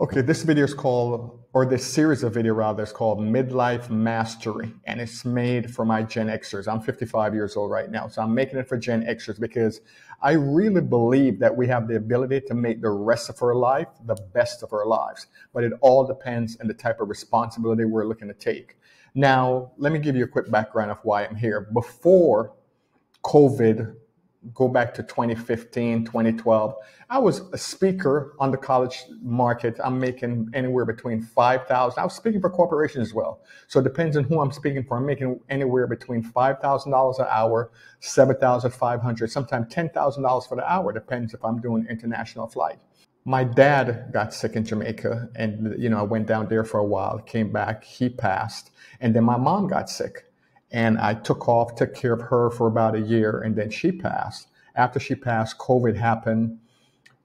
Okay, this video is called, or this series of video rather, is called Midlife Mastery, and it's made for my Gen Xers. I'm 55 years old right now, so I'm making it for Gen Xers because I really believe that we have the ability to make the rest of our life the best of our lives, but it all depends on the type of responsibility we're looking to take. Now, let me give you a quick background of why I'm here. Before COVID go back to 2015, 2012. I was a speaker on the college market. I'm making anywhere between 5,000. I was speaking for corporations as well. So it depends on who I'm speaking for. I'm making anywhere between $5,000 an hour, 7,500, sometimes $10,000 for the hour. Depends if I'm doing international flight. My dad got sick in Jamaica and, you know, I went down there for a while, came back, he passed. And then my mom got sick and I took off, took care of her for about a year, and then she passed. After she passed, COVID happened,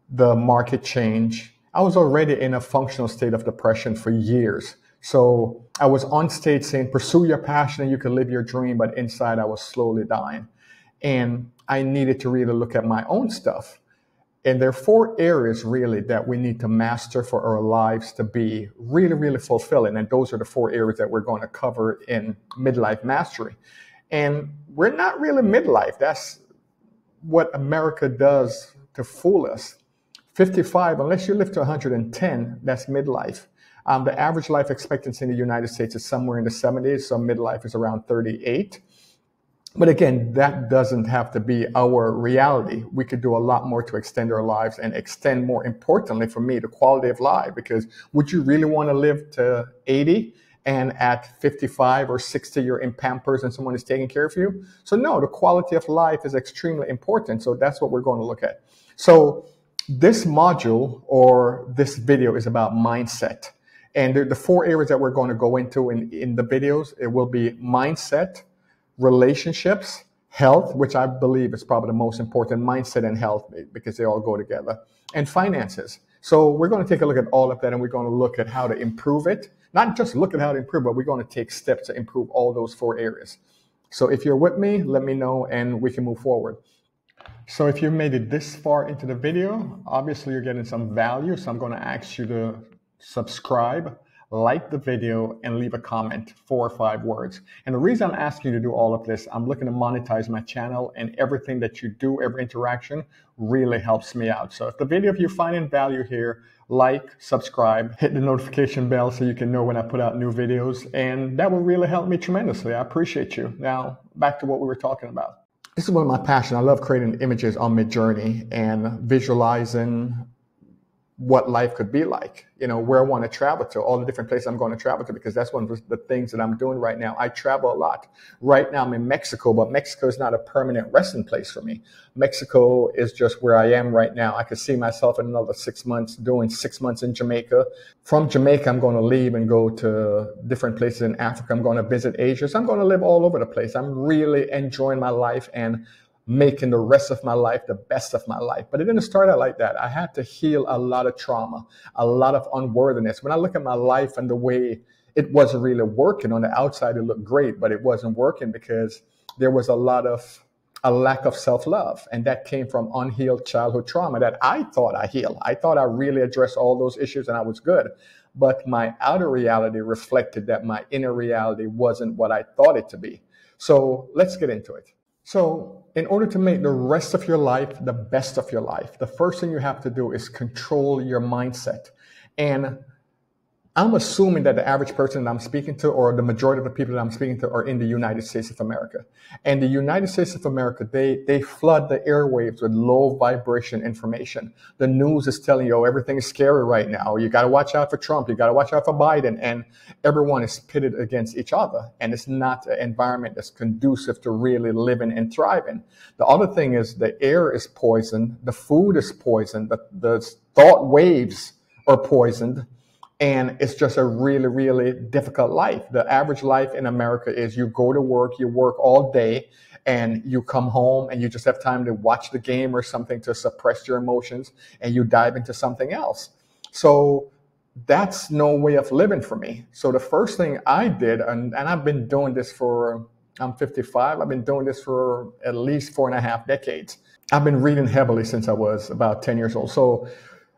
the market changed. I was already in a functional state of depression for years. So I was on stage saying, pursue your passion and you can live your dream, but inside I was slowly dying. And I needed to really look at my own stuff. And there are four areas really that we need to master for our lives to be really, really fulfilling. And those are the four areas that we're going to cover in midlife mastery. And we're not really midlife. That's what America does to fool us. 55, unless you live to 110, that's midlife. Um, the average life expectancy in the United States is somewhere in the 70s, so midlife is around 38. But again, that doesn't have to be our reality. We could do a lot more to extend our lives and extend more importantly for me, the quality of life. Because would you really want to live to 80 and at 55 or 60 you're in Pampers and someone is taking care of you? So no, the quality of life is extremely important. So that's what we're going to look at. So this module or this video is about mindset. And the, four areas that we're going to go into in, in the videos, it will be mindset, relationships, health, which I believe is probably the most important mindset and health because they all go together, and finances. So we're going to take a look at all of that and we're going to look at how to improve it. Not just look at how to improve, but we're going to take steps to improve all those four areas. So if you're with me, let me know and we can move forward. So if you made it this far into the video, obviously you're getting some value. So I'm going to ask you to subscribe like the video and leave a comment, four or five words. And the reason I'm asking you to do all of this, I'm looking to monetize my channel and everything that you do, every interaction really helps me out. So if the video, if you find in value here, like, subscribe, hit the notification bell so you can know when I put out new videos. And that will really help me tremendously. I appreciate you. Now back to what we were talking about. This is one of my passion. I love creating images on Midjourney and visualizing what life could be like, you know, where I want to travel to, all the different places I'm going to travel to, because that's one of the things that I'm doing right now. I travel a lot. Right now I'm in Mexico, but Mexico is not a permanent resting place for me. Mexico is just where I am right now. I could see myself in another six months doing six months in Jamaica. From Jamaica, I'm going to leave and go to different places in Africa. I'm going to visit Asia. So I'm going to live all over the place. I'm really enjoying my life and making the rest of my life the best of my life. But it didn't start out like that. I had to heal a lot of trauma, a lot of unworthiness. When I look at my life and the way it wasn't really working on the outside, it looked great, but it wasn't working because there was a lot of a lack of self-love and that came from unhealed childhood trauma that i thought i healed i thought i really addressed all those issues and i was good but my outer reality reflected that my inner reality wasn't what i thought it to be so let's get into it so, in order to make the rest of your life the best of your life, the first thing you have to do is control your mindset. And I'm assuming that the average person that I'm speaking to, or the majority of the people that I'm speaking to, are in the United States of America. And the United States of America, they they flood the airwaves with low vibration information. The news is telling you, oh, everything is scary right now. You got to watch out for Trump. You got to watch out for Biden. And everyone is pitted against each other. And it's not an environment that's conducive to really living and thriving. The other thing is the air is poisoned. The food is poisoned. The, the thought waves are poisoned and it's just a really, really difficult life. The average life in America is you go to work, you work all day, and you come home and you just have time to watch the game or something to suppress your emotions and you dive into something else. So that's no way of living for me. So the first thing I did, and, and I've been doing this for, I'm 55, I've been doing this for at least four and a half decades. I've been reading heavily since I was about 10 years old. So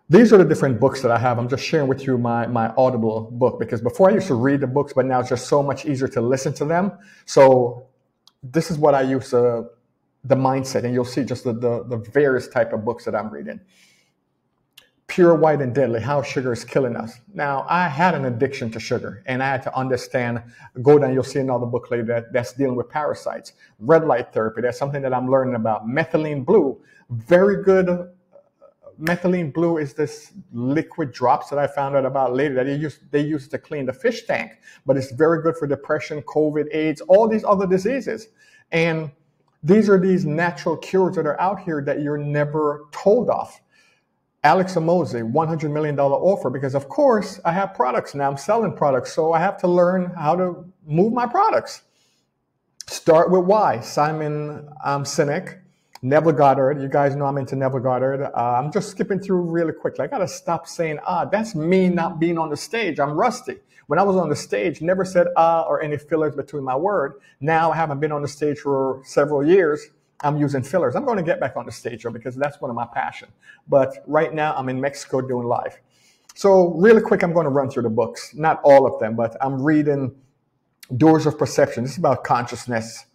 these are the different books that I have. I'm just sharing with you my, my Audible book because before I used to read the books, but now it's just so much easier to listen to them. So this is what I use uh, the mindset, and you'll see just the, the, the various type of books that I'm reading. Pure White and Deadly, How Sugar is Killing Us. Now, I had an addiction to sugar, and I had to understand, go down, you'll see another book later that, that's dealing with parasites. Red light therapy, that's something that I'm learning about. Methylene blue, very good methylene blue is this liquid drops that I found out about later that they use, they use to clean the fish tank, but it's very good for depression, COVID, AIDS, all these other diseases. And these are these natural cures that are out here that you're never told of. Alex Hormozi, $100 million offer, because of course I have products now, I'm selling products, so I have to learn how to move my products. Start with why. Simon um, Sinek, Neville Goddard. You guys know I'm into Neville Goddard. Uh, I'm just skipping through really quickly. I got to stop saying ah. That's me not being on the stage. I'm rusty. When I was on the stage, never said ah or any fillers between my word. Now I haven't been on the stage for several years. I'm using fillers. I'm going to get back on the stage though, because that's one of my passion. But right now I'm in Mexico doing live. So really quick, I'm going to run through the books. Not all of them, but I'm reading Doors of Perception. This is about consciousness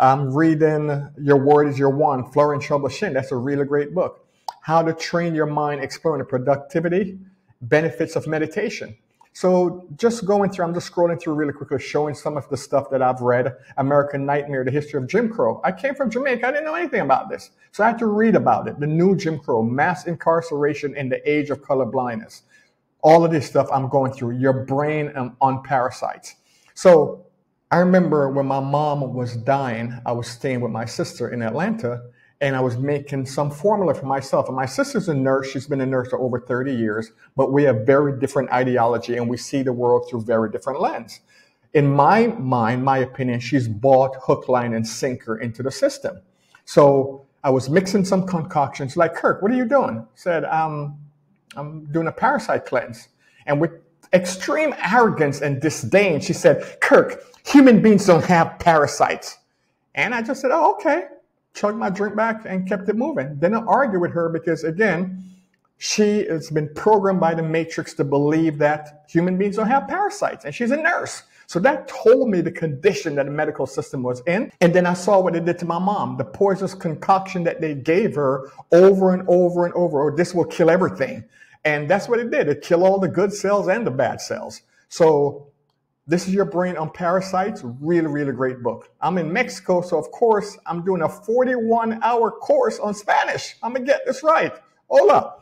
I'm reading Your Word is Your Wand, Florence Shinn. That's a really great book. How to Train Your Mind, Exploring the Productivity, Benefits of Meditation. So just going through, I'm just scrolling through really quickly, showing some of the stuff that I've read. American Nightmare, the history of Jim Crow. I came from Jamaica. I didn't know anything about this. So I had to read about it. The new Jim Crow, mass incarceration in the age of color blindness. All of this stuff I'm going through. Your brain um, on parasites. So I remember when my mom was dying, I was staying with my sister in Atlanta and I was making some formula for myself. And my sister's a nurse. She's been a nurse for over 30 years, but we have very different ideology and we see the world through very different lens. In my mind, my opinion, she's bought hook, line, and sinker into the system. So I was mixing some concoctions like, Kirk, what are you doing? said, um, I'm doing a parasite cleanse. And with extreme arrogance and disdain, she said, Kirk, human beings don't have parasites. And I just said, oh, okay. Chugged my drink back and kept it moving. Didn't argue with her because, again, she has been programmed by the matrix to believe that human beings don't have parasites. And she's a nurse. So that told me the condition that the medical system was in. And then I saw what it did to my mom, the poisonous concoction that they gave her over and over and over. Oh, this will kill everything. And that's what it did. It killed all the good cells and the bad cells. So this is your brain on parasites. Really, really great book. I'm in Mexico, so of course I'm doing a 41 hour course on Spanish. I'm gonna get this right. Hola.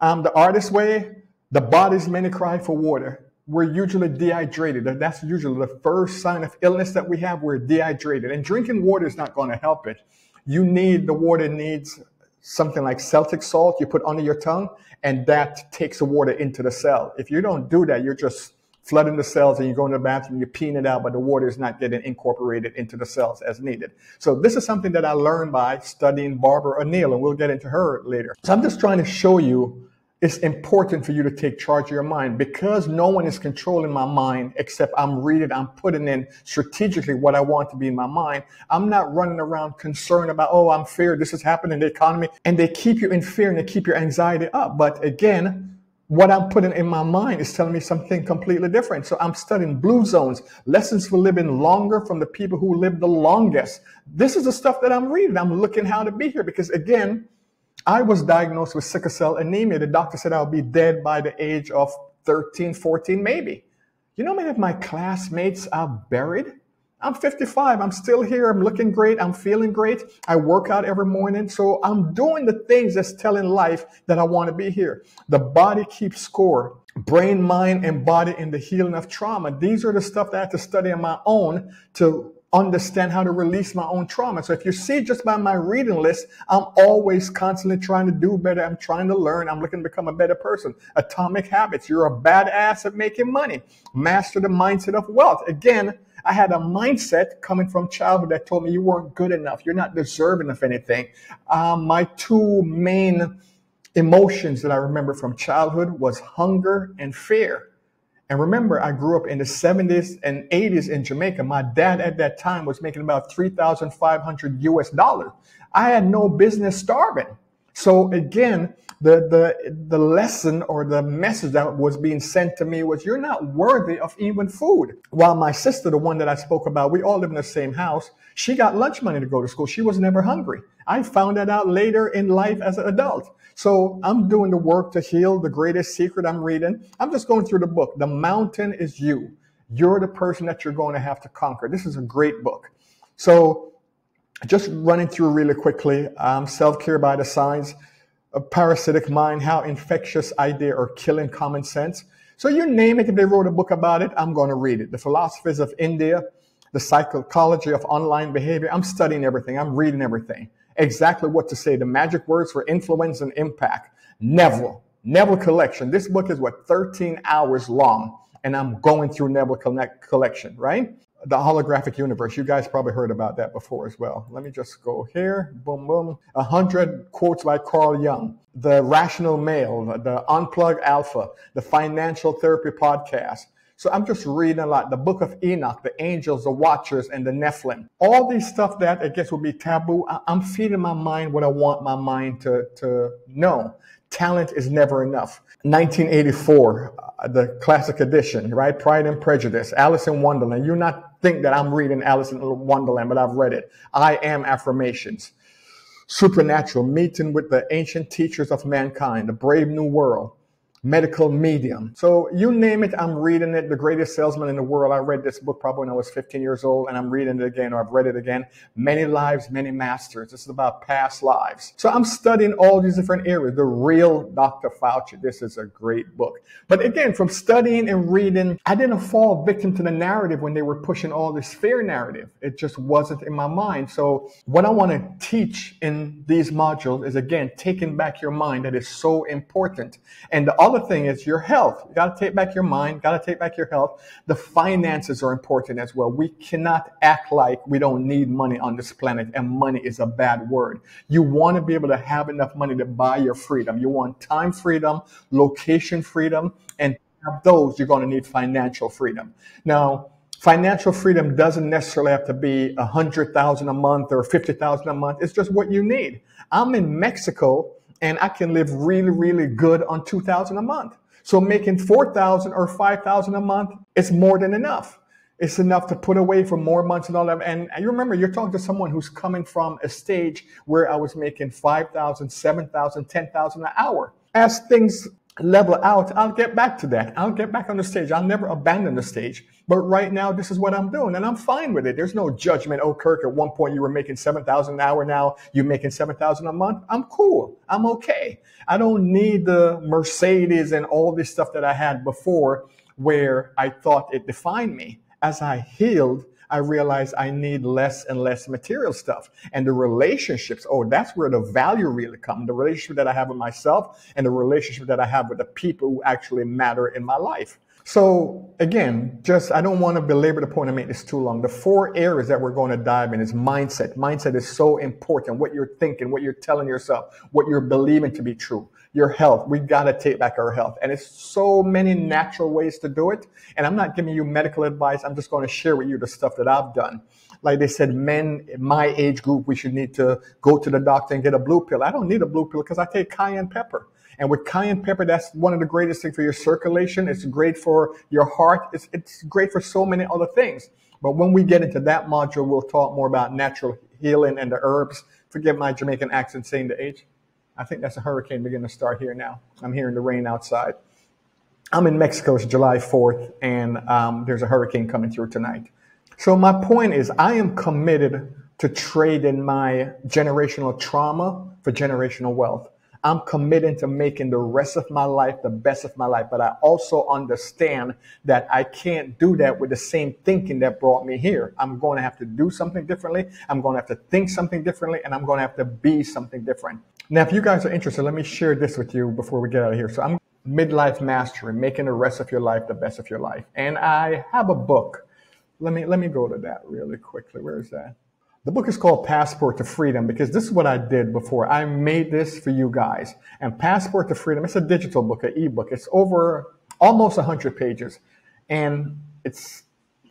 Um, the artist way, the body's many cry for water. We're usually dehydrated. That's usually the first sign of illness that we have. We're dehydrated, and drinking water is not going to help it. You need the water needs something like Celtic salt you put under your tongue, and that takes the water into the cell. If you don't do that, you're just flooding the cells and you go in the bathroom, you're peeing it out, but the water is not getting incorporated into the cells as needed. So this is something that I learned by studying Barbara O'Neill, and we'll get into her later. So I'm just trying to show you it's important for you to take charge of your mind because no one is controlling my mind except I'm reading, I'm putting in strategically what I want to be in my mind. I'm not running around concerned about, oh, I'm feared, this is happening in the economy. And they keep you in fear and they keep your anxiety up. But again, what I'm putting in my mind is telling me something completely different. So I'm studying blue zones, lessons for living longer from the people who live the longest. This is the stuff that I'm reading. I'm looking how to be here because again, I was diagnosed with sickle cell anemia. The doctor said I'll be dead by the age of 13, 14, maybe. You know, many of my classmates are buried. I'm 55. I'm still here. I'm looking great. I'm feeling great. I work out every morning. So I'm doing the things that's telling life that I want to be here. The body keeps score. Brain, mind, and body in the healing of trauma. These are the stuff that I have to study on my own to understand how to release my own trauma. So if you see just by my reading list, I'm always constantly trying to do better. I'm trying to learn. I'm looking to become a better person. Atomic habits. You're a badass at making money. Master the mindset of wealth. Again, I had a mindset coming from childhood that told me you weren't good enough. You're not deserving of anything. Um, my two main emotions that I remember from childhood was hunger and fear. And remember, I grew up in the 70s and 80s in Jamaica. My dad at that time was making about 3,500 US dollars. I had no business starving. So again, the, the, the lesson or the message that was being sent to me was you're not worthy of even food. While my sister, the one that I spoke about, we all live in the same house. She got lunch money to go to school. She was never hungry. I found that out later in life as an adult. So I'm doing the work to heal the greatest secret I'm reading. I'm just going through the book. The mountain is you. You're the person that you're going to have to conquer. This is a great book. So just running through really quickly, um, self-care by the signs, a parasitic mind, how infectious idea or killing common sense. So you name it, if they wrote a book about it, I'm going to read it. The philosophies of India, the psychology of online behavior. I'm studying everything. I'm reading everything. Exactly what to say. The magic words for influence and impact. Neville. Neville collection. This book is what 13 hours long and I'm going through Neville collection, right? the holographic universe. You guys probably heard about that before as well. Let me just go here. Boom, boom. A hundred quotes by Carl Jung. The Rational Male, the Unplug Alpha, the Financial Therapy Podcast. So I'm just reading a lot. The Book of Enoch, the Angels, the Watchers, and the Nephilim. All these stuff that I guess would be taboo. I'm feeding my mind what I want my mind to, to know. Talent is never enough. 1984, uh, the classic edition, right? Pride and Prejudice, Alice in Wonderland. You not think that I'm reading Alice in Wonderland, but I've read it. I am affirmations. Supernatural, meeting with the ancient teachers of mankind, the brave new world medical medium. So you name it, I'm reading it. The greatest salesman in the world. I read this book probably when I was 15 years old and I'm reading it again or I've read it again. Many lives, many masters. This is about past lives. So I'm studying all these different areas. The real Dr. Fauci. This is a great book. But again, from studying and reading, I didn't fall victim to the narrative when they were pushing all this fear narrative. It just wasn't in my mind. So what I want to teach in these modules is again, taking back your mind that is so important. And the other other thing is your health. You got to take back your mind, got to take back your health. The finances are important as well. We cannot act like we don't need money on this planet and money is a bad word. You want to be able to have enough money to buy your freedom. You want time freedom, location freedom, and have those, you're going to need financial freedom. Now, financial freedom doesn't necessarily have to be a hundred thousand a month or fifty thousand a month. It's just what you need. I'm in Mexico and I can live really, really good on 2000 a month. So making 4000 or 5000 a month is more than enough. It's enough to put away for more months and all that. And you remember, you're talking to someone who's coming from a stage where I was making 5,000, 7,000, 10,000 an hour. As things level out, I'll get back to that. I'll get back on the stage. I'll never abandon the stage. But right now, this is what I'm doing, and I'm fine with it. There's no judgment. Oh, Kirk, at one point you were making seven thousand an hour. Now you're making seven thousand a month. I'm cool. I'm okay. I don't need the Mercedes and all this stuff that I had before, where I thought it defined me. As I healed, I realized I need less and less material stuff. And the relationships, oh, that's where the value really comes. The relationship that I have with myself and the relationship that I have with the people who actually matter in my life. So again, just I don't want to belabor the point and make this too long. The four areas that we're going to dive in is mindset. Mindset is so important. What you're thinking, what you're telling yourself, what you're believing to be true. Your health. We've got to take back our health. And it's so many natural ways to do it. And I'm not giving you medical advice. I'm just going to share with you the stuff that I've done. Like they said, men in my age group, we should need to go to the doctor and get a blue pill. I don't need a blue pill because I take cayenne pepper. And with cayenne pepper, that's one of the greatest things for your circulation. It's great for your heart. It's, it's great for so many other things. But when we get into that module, we'll talk more about natural healing and the herbs. Forgive my Jamaican accent saying the age. I think that's a hurricane beginning to start here now. I'm hearing the rain outside. I'm in Mexico. It's July 4th, and um, there's a hurricane coming through tonight. So my point is, I am committed to trading my generational trauma for generational wealth. I'm committed to making the rest of my life the best of my life. But I also understand that I can't do that with the same thinking that brought me here. I'm going to have to do something differently. I'm going to have to think something differently and I'm going to have to be something different. Now, if you guys are interested, let me share this with you before we get out of here. So I'm midlife mastery, making the rest of your life the best of your life. And I have a book. Let me, let me go to that really quickly. Where is that? The book is called Passport to Freedom because this is what I did before. I made this for you guys. And Passport to Freedom, it's a digital book, an ebook. It's over almost 100 pages. And it's,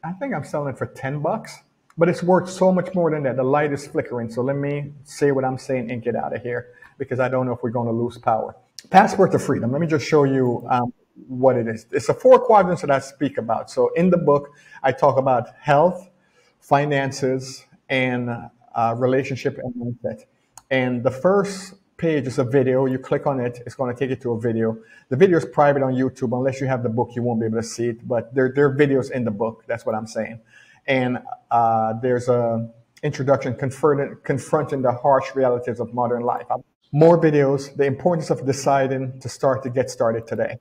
I think I'm selling it for 10 bucks, but it's worth so much more than that. The light is flickering. So let me say what I'm saying and get out of here. Because I don't know if we're going to lose power. Passport to freedom. Let me just show you um, what it is. It's the four quadrants that I speak about. So in the book, I talk about health, finances, and uh, relationship and mindset. And the first page is a video. You click on it, it's going to take you to a video. The video is private on YouTube. Unless you have the book, you won't be able to see it. But there, there are videos in the book. That's what I'm saying. And uh, there's a introduction confronting, confronting the harsh realities of modern life. More videos, the importance of deciding to start to get started today.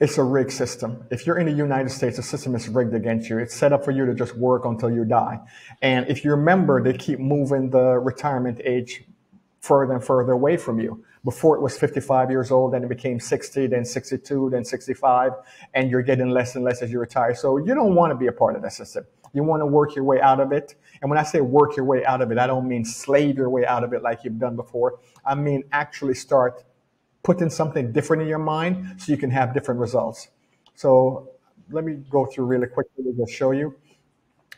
It's a rigged system. If you're in the United States, the system is rigged against you. It's set up for you to just work until you die. And if you remember, they keep moving the retirement age further and further away from you. Before it was 55 years old, then it became 60, then 62, then 65, and you're getting less and less as you retire. So you don't want to be a part of that system. You want to work your way out of it. And when I say work your way out of it, I don't mean slave your way out of it like you've done before. I mean actually start putting something different in your mind so you can have different results. So let me go through really quickly to show you.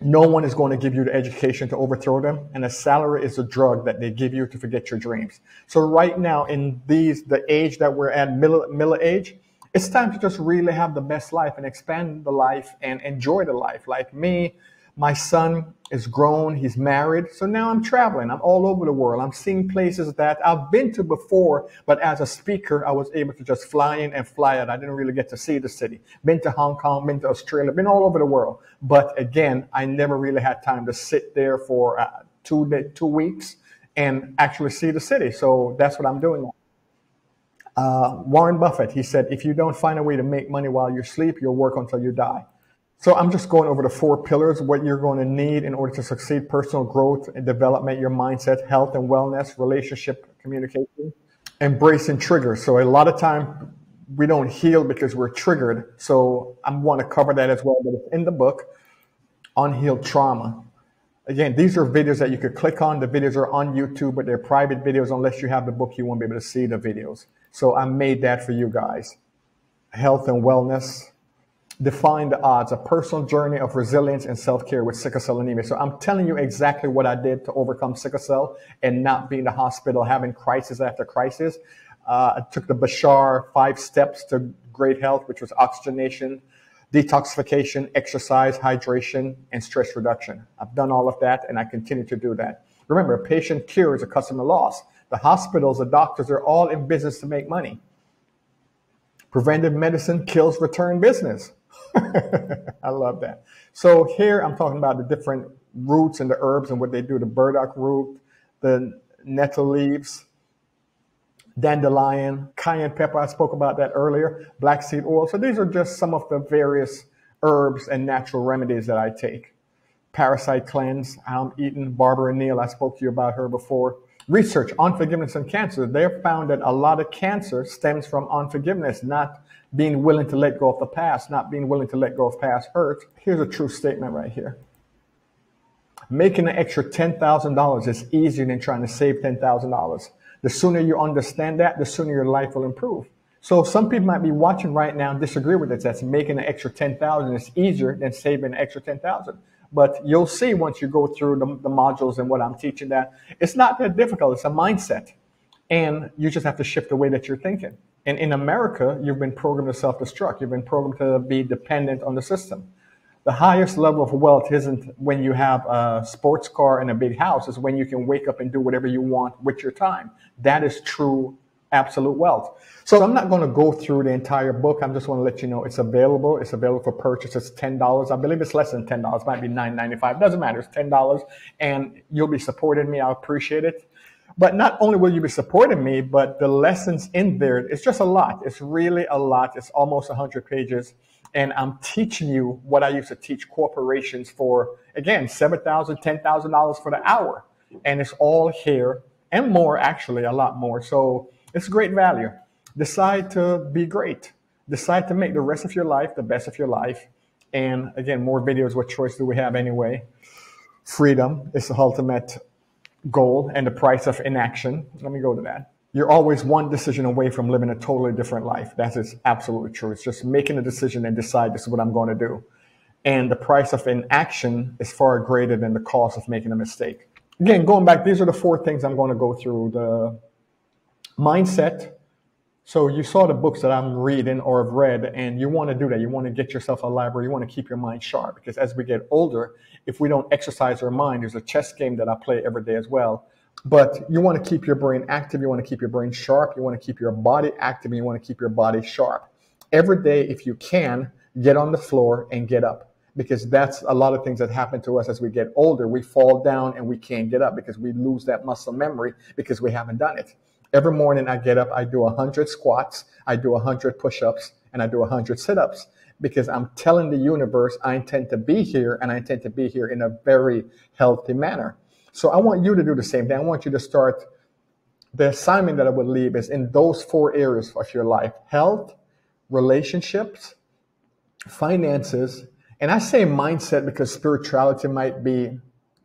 No one is going to give you the education to overthrow them, and a salary is a drug that they give you to forget your dreams. So right now, in these the age that we're at, middle middle age, it's time to just really have the best life and expand the life and enjoy the life. Like me, my son is grown, he's married. So now I'm traveling. I'm all over the world. I'm seeing places that I've been to before, but as a speaker, I was able to just fly in and fly out. I didn't really get to see the city. Been to Hong Kong, been to Australia, been all over the world. But again, I never really had time to sit there for uh, two, day, two weeks and actually see the city. So that's what I'm doing. Uh, Warren Buffett, he said, if you don't find a way to make money while you sleep, you'll work until you die. So I'm just going over the four pillars, what you're going to need in order to succeed, personal growth and development, your mindset, health and wellness, relationship, communication, embracing triggers. So a lot of time we don't heal because we're triggered. So I want to cover that as well, but it's in the book, Unhealed Trauma. Again, these are videos that you could click on. The videos are on YouTube, but they're private videos. Unless you have the book, you won't be able to see the videos. So I made that for you guys. Health and wellness, define the odds, a personal journey of resilience and self-care with sickle cell anemia. So I'm telling you exactly what I did to overcome sickle cell and not be in the hospital having crisis after crisis. Uh, I took the Bashar five steps to great health, which was oxygenation, detoxification, exercise, hydration, and stress reduction. I've done all of that and I continue to do that. Remember, a patient cure is a customer loss. The hospitals, the doctors are all in business to make money. Preventive medicine kills return business. I love that. So here I'm talking about the different roots and the herbs and what they do. The burdock root, the nettle leaves, dandelion, cayenne pepper. I spoke about that earlier. Black seed oil. So these are just some of the various herbs and natural remedies that I take. Parasite cleanse. I'm eating Barbara Neal. I spoke to you about her before. Research on forgiveness and cancer. They've found that a lot of cancer stems from unforgiveness, not being willing to let go of the past, not being willing to let go of past hurts. Here's a true statement right here. Making an extra $10,000 is easier than trying to save $10,000. The sooner you understand that, the sooner your life will improve. So some people might be watching right now and disagree with it. That's making an extra 10,000 is easier than saving an extra 10,000. But you'll see once you go through the, the modules and what I'm teaching that it's not that difficult. It's a mindset. And you just have to shift the way that you're thinking. And in America, you've been programmed to self-destruct. You've been programmed to be dependent on the system. The highest level of wealth isn't when you have a sports car and a big house. It's when you can wake up and do whatever you want with your time. That is true absolute wealth. So I'm not going to go through the entire book. I'm just want to let you know it's available. It's available for purchase. It's ten dollars. I believe it's less than ten dollars. Might be nine ninety five. Doesn't matter. It's ten dollars, and you'll be supporting me. I appreciate it. But not only will you be supporting me, but the lessons in there, it's just a lot. It's really a lot. It's almost 100 pages. And I'm teaching you what I used to teach corporations for, again, $7,000, $10,000 for the hour. And it's all here and more, actually, a lot more. So it's great value. Decide to be great. Decide to make the rest of your life the best of your life. And again, more videos. What choice do we have anyway? Freedom is the ultimate goal and the price of inaction. Let me go to that. You're always one decision away from living a totally different life. That is absolutely true. It's just making a decision and decide this is what I'm going to do. And the price of inaction is far greater than the cost of making a mistake. Again, going back, these are the four things I'm going to go through the mindset. So you saw the books that I'm reading or have read, and you want to do that. You want to get yourself a library. You want to keep your mind sharp because as we get older, if we don't exercise our mind, there's a chess game that I play every day as well. But you want to keep your brain active. You want to keep your brain sharp. You want to keep your body active. And you want to keep your body sharp. Every day, if you can, get on the floor and get up because that's a lot of things that happen to us as we get older. We fall down and we can't get up because we lose that muscle memory because we haven't done it. Every morning I get up, I do 100 squats, I do 100 push ups, and I do 100 sit ups because I'm telling the universe I intend to be here and I intend to be here in a very healthy manner. So I want you to do the same thing. I want you to start. The assignment that I would leave is in those four areas of your life health, relationships, finances, and I say mindset because spirituality might be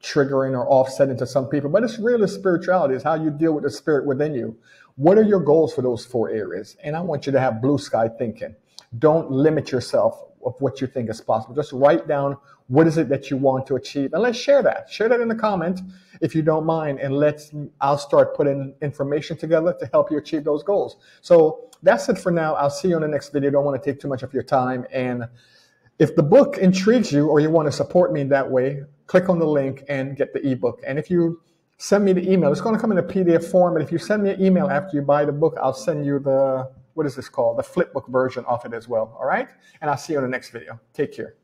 triggering or offsetting to some people, but it's really spirituality. It's how you deal with the spirit within you. What are your goals for those four areas? And I want you to have blue sky thinking. Don't limit yourself of what you think is possible. Just write down what is it that you want to achieve and let's share that. Share that in the comment if you don't mind and let's I'll start putting information together to help you achieve those goals. So that's it for now. I'll see you on the next video. Don't want to take too much of your time and if the book intrigues you or you want to support me in that way, click on the link and get the ebook. And if you send me the email, it's going to come in a PDF form. And if you send me an email after you buy the book, I'll send you the, what is this called? The flipbook version of it as well. All right. And I'll see you in the next video. Take care.